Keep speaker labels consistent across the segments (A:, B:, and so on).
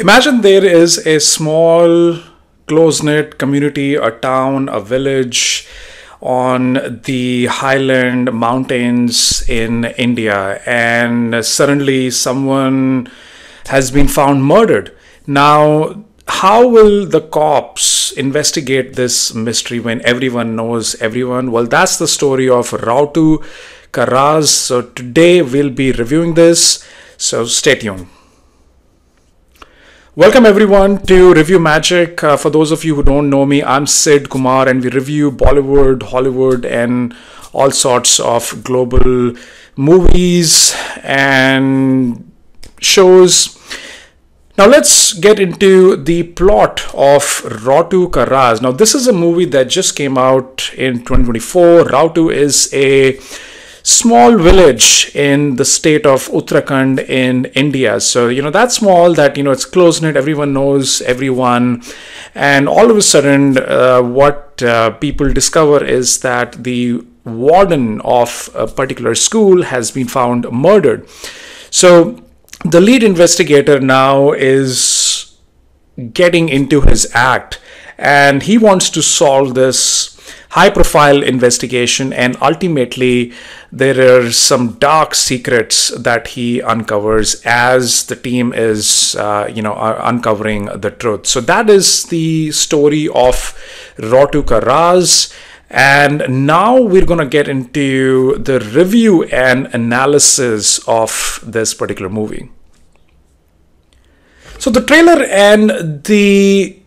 A: Imagine there is a small, close knit community, a town, a village on the highland mountains in India, and suddenly someone has been found murdered. Now, how will the cops investigate this mystery when everyone knows everyone? Well, that's the story of Rautu Ka Raaz. So, today we'll be reviewing this. So, stay tuned. Welcome everyone to Review Magic. Uh, for those of you who don't know me, I'm Sid Kumar and we review Bollywood, Hollywood, and all sorts of global movies and shows. Now let's get into the plot of Rautu Ka Raaz. Now this is a movie that just came out in 2024. Rautu is a small village in the state of Uttarakhand in India. So, you know, that small that, you know, it's close knit, everyone knows everyone. And all of a sudden, uh, what uh, people discover is that the warden of a particular school has been found murdered. So, the lead investigator now is getting into his act and he wants to solve this high profile investigation and ultimately there are some dark secrets that he uncovers as the team is uh, you know uncovering the truth. So that is the story of Rautu Ka Raaz and now we're going to get into the review and analysis of this particular movie. So the trailer and the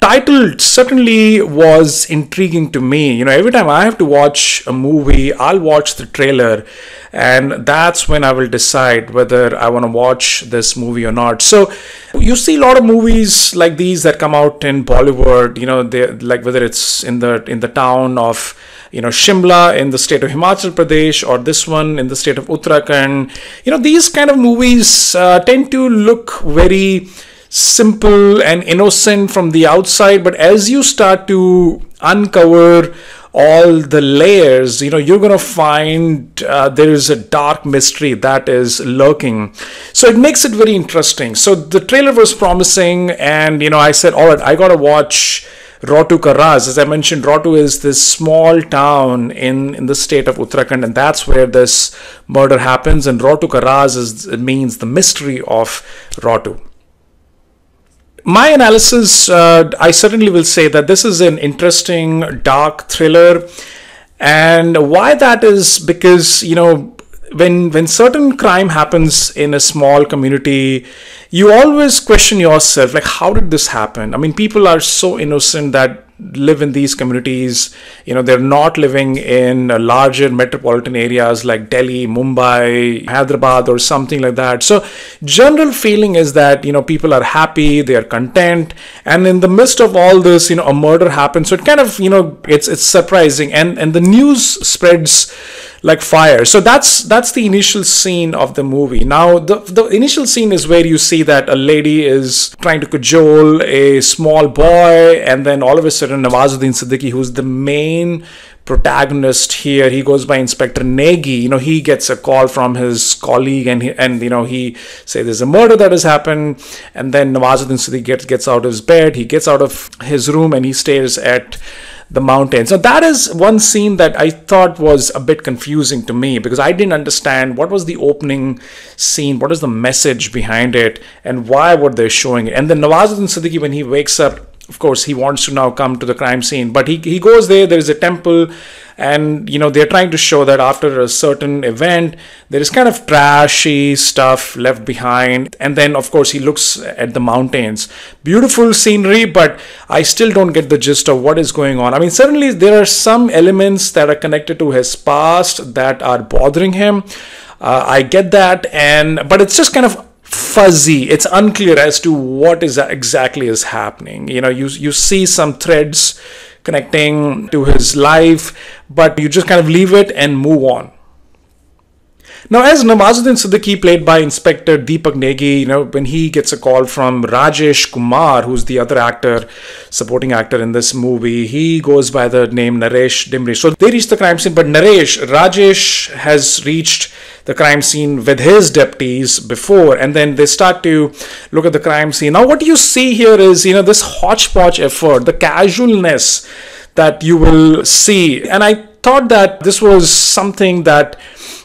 A: title certainly was intriguing to me. You know, every time I have to watch a movie, I'll watch the trailer, and that's when I will decide whether I want to watch this movie or not. So, you see a lot of movies like these that come out in Bollywood. You know, they like whether it's in the in the town of you know Shimla in the state of Himachal Pradesh or this one in the state of Uttarakhand. You know, these kind of movies uh, tend to look very simple and innocent from the outside but as you start to uncover all the layers you know you're going to find uh, there is a dark mystery that is lurking so it makes it very interesting so the trailer was promising and you know i said all right i gotta watch Rautu Ka Raaz. As I mentioned, Rautu is this small town in, in the state of Uttarakhand, and that's where this murder happens. And Rautu Ka Raaz is, means the mystery of Rautu my analysis, uh, I certainly will say that this is an interesting dark thriller, and why that is because you know when when certain crime happens in a small community, you always question yourself like how did this happen? I mean, people are so innocent that live in these communities you know they're not living in uh, larger metropolitan areas like delhi mumbai hyderabad or something like that so general feeling is that you know people are happy they are content and in the midst of all this you know a murder happens so it kind of you know it's it's surprising and and the news spreads like fire. So that's that's the initial scene of the movie. Now the the initial scene is where you see that a lady is trying to cajole a small boy, and then all of a sudden Nawazuddin Siddiqui, who's the main protagonist here he goes by inspector negi you know he gets a call from his colleague and he, and you know he say there's a murder that has happened and then nawazuddin siddiqui gets, gets out of his bed he gets out of his room and he stares at the mountains. So that is one scene that I thought was a bit confusing to me because I didn't understand what was the opening scene, what is the message behind it, and why were they showing it. And then Nawazuddin Siddiqui, when he wakes up, of course, he wants to now come to the crime scene, but he, he goes there, there is a temple, and you know they're trying to show that after a certain event there is kind of trashy stuff left behind. And then of course he looks at the mountains. Beautiful scenery but i still don't get the gist of what is going on. I mean certainly there are some elements that are connected to his past that are bothering him. Uh, i get that and but it's just kind of fuzzy it's unclear as to what is exactly is happening you know you you see some threads connecting to his life, but you just kind of leave it and move on. Now, as Nawazuddin Siddiqui, played by Inspector Deepak Negi, you know, when he gets a call from Rajesh Kumar, who's the other actor, supporting actor in this movie, he goes by the name Naresh Dimri. So they reach the crime scene, but Naresh, Rajesh has reached the crime scene with his deputies before, and then they start to look at the crime scene. Now, what you see here is, you know, this hodgepodge effort, the casualness that you will see. And I thought that this was something that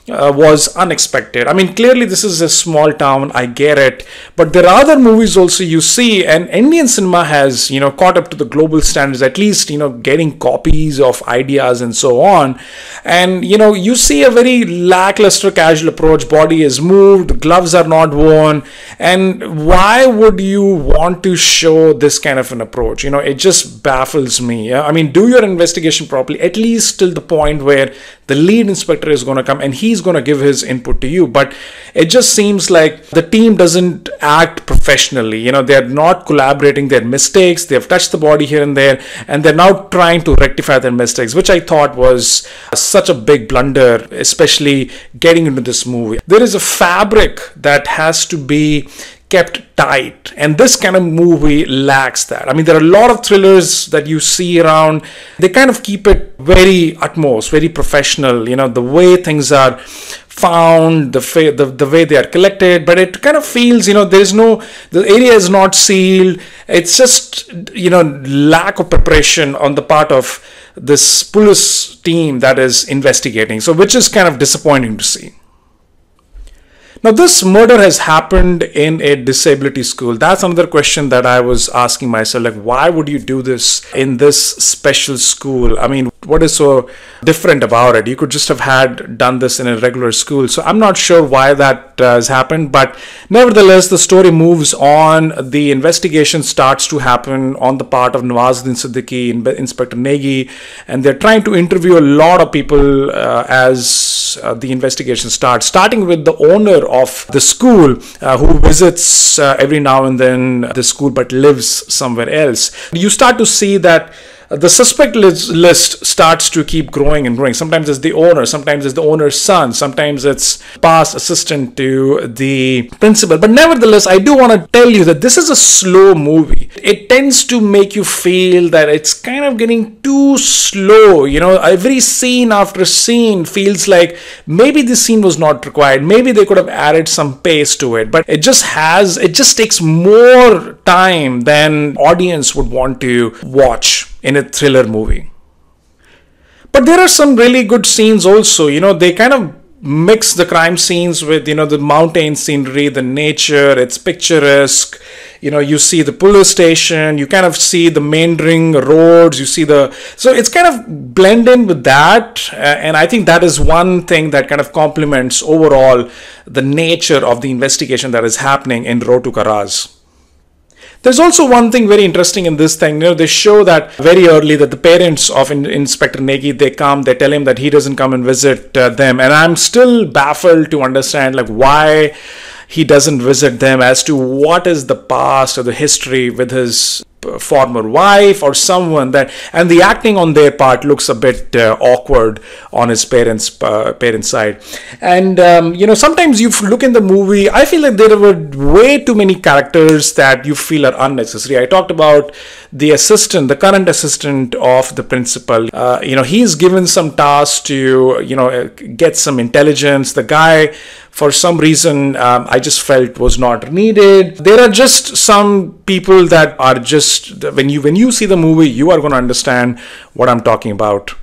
A: uh, was unexpected. I mean, clearly this is a small town. I get it, but there are other movies also you see, and Indian cinema has you know caught up to the global standards. At least you know getting copies of ideas and so on, and you know you see a very lackluster casual approach. Body is moved, gloves are not worn, and why would you want to show this kind of an approach? You know, it just baffles me. Yeah? I mean, do your investigation properly, at least till the point where the lead inspector is going to come and he's going to give his input to you. But it just seems like the team doesn't act professionally. You know they're not collaborating their mistakes. They've touched the body here and there and they're now trying to rectify their mistakes which i thought was such a big blunder especially getting into this movie. There is a fabric that has to be kept tight. And this kind of movie lacks that. I mean there are a lot of thrillers that you see around. They kind of keep it very utmost very professional. You know the way things are found the, fa- the the way they are collected but it kind of feels you know there is no the area is not sealed. It's just you know lack of preparation on the part of this police team that is investigating. So which is kind of disappointing to see now, this murder has happened in a disability school. That's another question that I was asking myself. Like, why would you do this in this special school? I mean, what is so different about it? You could just have had done this in a regular school. So I'm not sure why that uh, has happened, but nevertheless, the story moves on. The investigation starts to happen on the part of Nawazuddin Siddiqui, Inspector Negi, and they're trying to interview a lot of people uh, as uh, the investigation starts, starting with the owner of the school uh, who visits uh, every now and then the school but lives somewhere else. You start to see that the suspect list starts to keep growing and growing. Sometimes it's the owner, sometimes it's the owner's son, sometimes it's past assistant to the principal. But nevertheless, I do want to tell you that this is a slow movie. It tends to make you feel that it's kind of getting too slow. You know, every scene after scene feels like maybe this scene was not required. Maybe they could have added some pace to it. But it just has, it just takes more time than audience would want to watch in a thriller movie. But there are some really good scenes also. You know, they kind of mix the crime scenes with, you know, the mountain scenery, the nature, it's picturesque. You know, you see the police station, you kind of see the main ring roads, you see the. So it's kind of blend in with that. And I think that is one thing that kind of complements overall the nature of the investigation that is happening in Rautu Ka Raaz. There's also one thing very interesting in this thing. You know, they show that very early that the parents of in- Inspector Negi they come, they tell him that he doesn't come and visit uh, them, and I'm still baffled to understand like why he doesn't visit them as to what is the past or the history with his former wife or someone that and the acting on their part looks a bit uh, awkward on his parents uh, parents side. And um, you know sometimes you look in the movie i feel like there were way too many characters that you feel are unnecessary. I talked about the assistant the current assistant of the principal. Uh, you know he's given some tasks to you know get some intelligence. The guy for some reason um, I just felt was not needed. There are just some people that are just when you when you see the movie, you are going to understand what I'm talking about.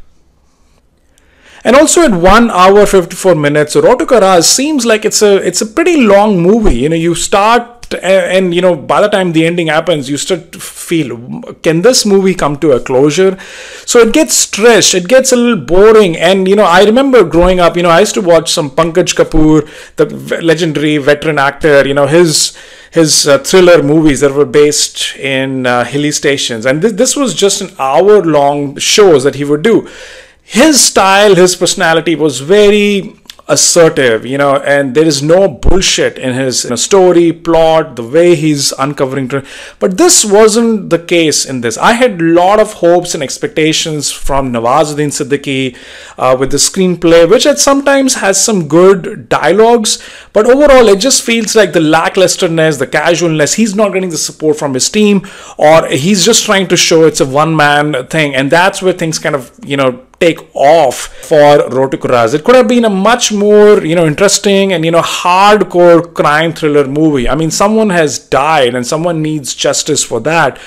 A: And also at one hour fifty four minutes, to seems like it's a it's a pretty long movie. You know, you start and you know by the time the ending happens you start to feel can this movie come to a closure? So it gets stretched it gets a little boring. And you know i remember growing up you know i used to watch some pankaj kapoor the legendary veteran actor you know his his uh, thriller movies that were based in uh, hilly stations. And this, this was just an hour long shows that he would do. His style his personality was very assertive, you know, and there is no bullshit in his you know, story, plot, the way he's uncovering. But this wasn't the case in this. I had a lot of hopes and expectations from Nawazuddin Siddiqui uh, with the screenplay, which at sometimes has some good dialogues, but overall it just feels like the lacklusterness, the casualness. He's not getting the support from his team, or he's just trying to show it's a one man thing, and that's where things kind of, you know, take off for Ka Raaz. It could have been a much more, you know, interesting and, you know, hardcore crime thriller movie. I mean, someone has died and someone needs justice for that.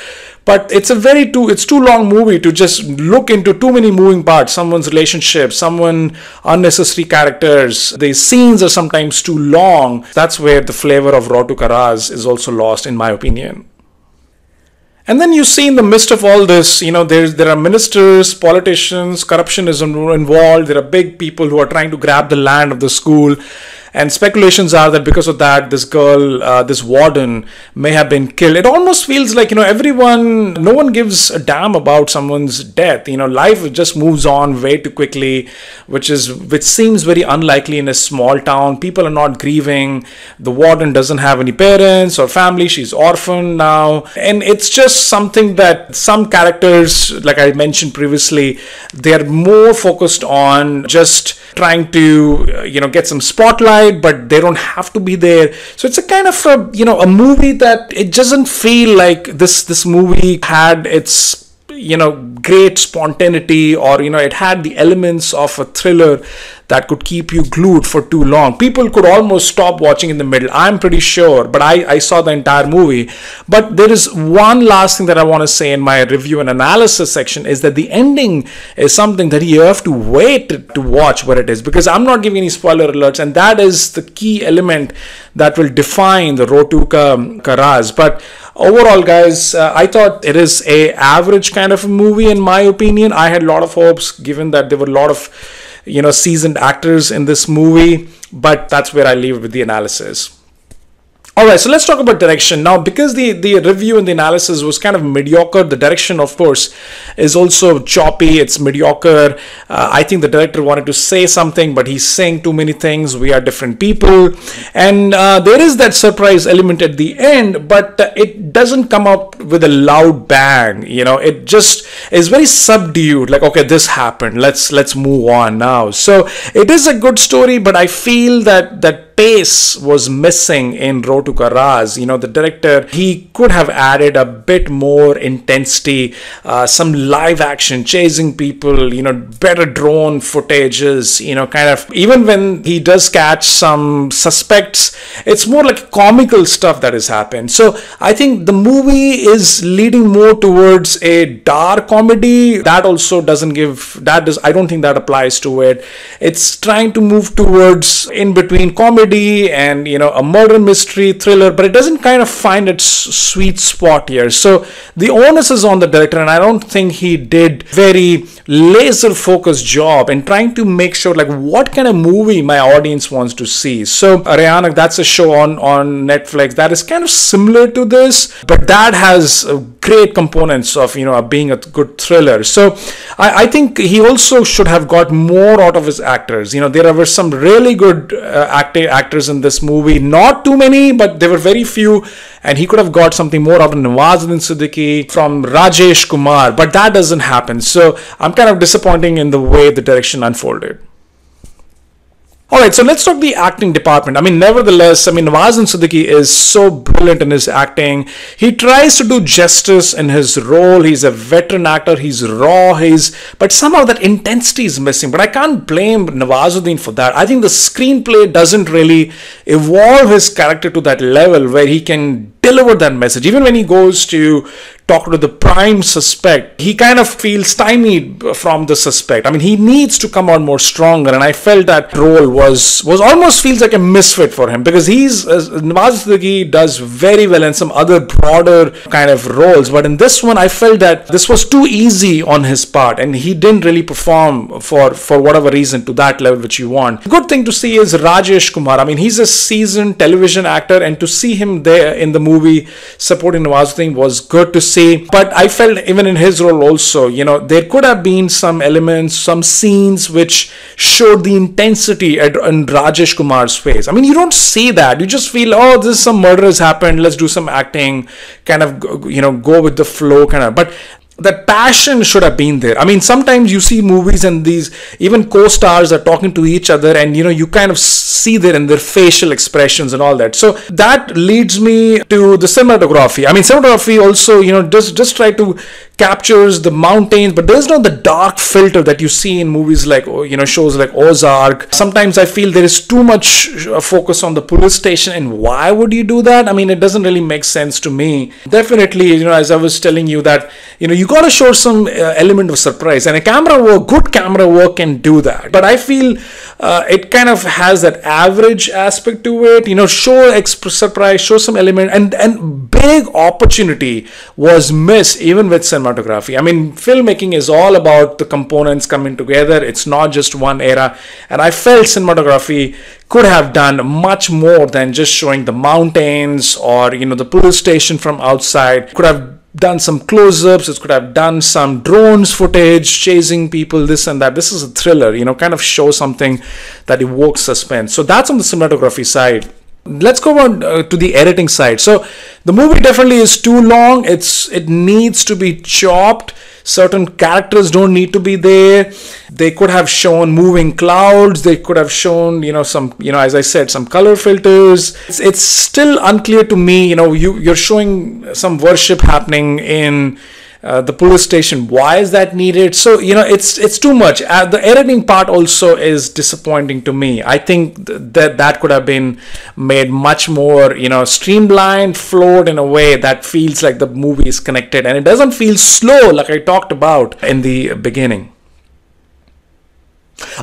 A: But it's a very too it's too long movie to just look into too many moving parts, someone's relationship, someone unnecessary characters. The scenes are sometimes too long. That's where the flavor of Rautu Ka Raaz is also lost, in my opinion. And then you see in the midst of all this, you know, there's there are ministers, politicians, corruption is involved. There are big people who are trying to grab the land of the school and speculations are that because of that this girl uh, this warden may have been killed. It almost feels like you know everyone no one gives a damn about someone's death. You know life just moves on way too quickly which is which seems very unlikely in a small town. People are not grieving. The warden doesn't have any parents or family. She's orphaned now. And it's just something that some characters like i mentioned previously they're more focused on just trying to uh, you know get some spotlight but they don't have to be there. So it's a kind of a you know a movie that it doesn't feel like this this movie had its you know great spontaneity or you know it had the elements of a thriller that could keep you glued for too long. People could almost stop watching in the middle i'm pretty sure but i i saw the entire movie. But there is one last thing that i want to say in my review and analysis section is that the ending is something that you have to wait to watch what it is because i'm not giving any spoiler alerts and that is the key element that will define the to Ka Raaz. But overall guys uh, i thought it is a average kind of a movie in my opinion. I had a lot of hopes given that there were a lot of you know seasoned actors in this movie but that's where i leave with the analysis all right, so let's talk about direction now. Because the the review and the analysis was kind of mediocre, the direction, of course, is also choppy. It's mediocre. Uh, I think the director wanted to say something, but he's saying too many things. We are different people, and uh, there is that surprise element at the end, but it doesn't come up with a loud bang. You know, it just is very subdued. Like, okay, this happened. Let's let's move on now. So it is a good story, but I feel that that pace was missing in Rautu Ka Raaz. You know, the director, he could have added a bit more intensity, uh, some live action, chasing people, you know, better drone footages, you know, kind of, even when he does catch some suspects, it's more like comical stuff that has happened. So I think the movie is leading more towards a dark comedy. That also doesn't give, that does, I don't think that applies to it. It's trying to move towards in between comedy comedy and you know a murder mystery thriller but it doesn't kind of find its sweet spot here. So the onus is on the director and i don't think he did very laser focused job in trying to make sure like what kind of movie my audience wants to see. So Aranyak that's a show on on netflix that is kind of similar to this but that has great components of you know being a good thriller so I, I think he also should have got more out of his actors you know there were some really good uh, actors in this movie. Not too many, but there were very few, and he could have got something more out of Nawazuddin Siddiqui from Rajesh Kumar, but that doesn't happen. So I'm kind of disappointing in the way the direction unfolded. All right, so let's talk the acting department. I mean, nevertheless, I mean, Nawazuddin Siddiqui is so brilliant in his acting. He tries to do justice in his role. He's a veteran actor. He's raw. He's, but somehow that intensity is missing. But I can't blame Nawazuddin for that. I think the screenplay doesn't really evolve his character to that level where he can deliver that message. Even when he goes to talk to the prime suspect, he kind of feels stymied from the suspect. I mean, he needs to come on more stronger, and I felt that role was was almost feels like a misfit for him because he's uh, Nawaz does very well in some other broader kind of roles, but in this one, I felt that this was too easy on his part, and he didn't really perform for for whatever reason to that level which you want. Good thing to see is Rajesh Kumar. I mean, he's a seasoned television actor, and to see him there in the movie supporting Nawazuddin was good to see but felt even in his role also, you know, there could have been some elements, some scenes which showed the intensity in Rajesh Kumar's face. I mean, you don't see that. You just feel, oh, this some murder has happened. Let's do some acting, kind of, you know, go with the flow, kind of. But that passion should have been there. I mean, sometimes you see movies and these even co-stars are talking to each other, and you know you kind of see there in their facial expressions and all that. So that leads me to the cinematography. I mean, cinematography also you know just just try to captures the mountains, but there's not the dark filter that you see in movies like oh, you know shows like Ozark. Sometimes I feel there is too much uh, focus on the police station, and why would you do that? I mean, it doesn't really make sense to me. Definitely, you know, as I was telling you that you know you got to show some uh, element of surprise, and a camera work, good camera work can do that. But I feel uh, it kind of has that average aspect to it. You know, show exp- surprise, show some element, and and big opportunity was missed even with cinematography. I mean, filmmaking is all about the components coming together. It's not just one era, and I felt cinematography could have done much more than just showing the mountains or you know the police station from outside. Could have done some close-ups it could have done some drones footage chasing people this and that. This is a thriller you know kind of show something that evokes suspense. So that's on the cinematography side let's go on uh, to the editing side. So the movie definitely is too long. It's it needs to be chopped. Certain characters don't need to be there. They could have shown moving clouds. They could have shown you know some you know as i said some color filters. It's, it's still unclear to me you know you you're showing some worship happening in uh, the police station why is that needed? So you know it's it's too much. Uh, the editing part also is disappointing to me. I think th- that that could have been made much more you know streamlined flowed in a way that feels like the movie is connected. And it doesn't feel slow like i talked about in the beginning.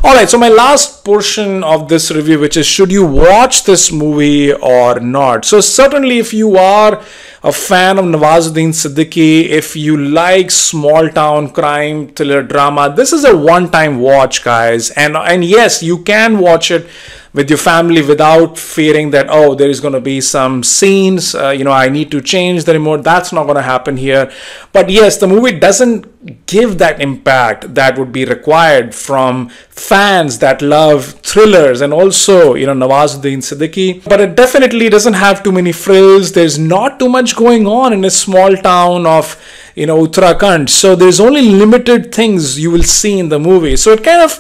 A: All right, so my last portion of this review, which is should you watch this movie or not? So, certainly, if you are a fan of Nawazuddin Siddiqui, if you like small town crime thriller drama, this is a one time watch, guys. And, and yes, you can watch it with your family without fearing that oh there is going to be some scenes uh, you know i need to change the remote that's not going to happen here. But yes the movie doesn't give that impact that would be required from fans that love thrillers and also you know nawazuddin siddiqui. But it definitely doesn't have too many frills. There's not too much going on in a small town of you know Uttarakhand. So there's only limited things you will see in the movie. So it kind of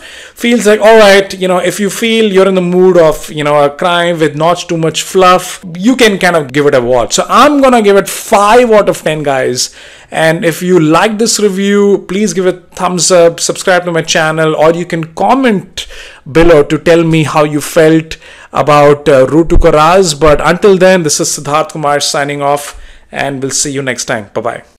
A: feels like all right, you know, if you feel you're in the mood of you know a crime with not too much fluff, you can kind of give it a watch. So I'm gonna give it five out of ten, guys. And if you like this review, please give it thumbs up, subscribe to my channel, or you can comment below to tell me how you felt about uh, Ka Raaz. But until then, this is Sidharth Kumar signing off, and we'll see you next time. Bye bye.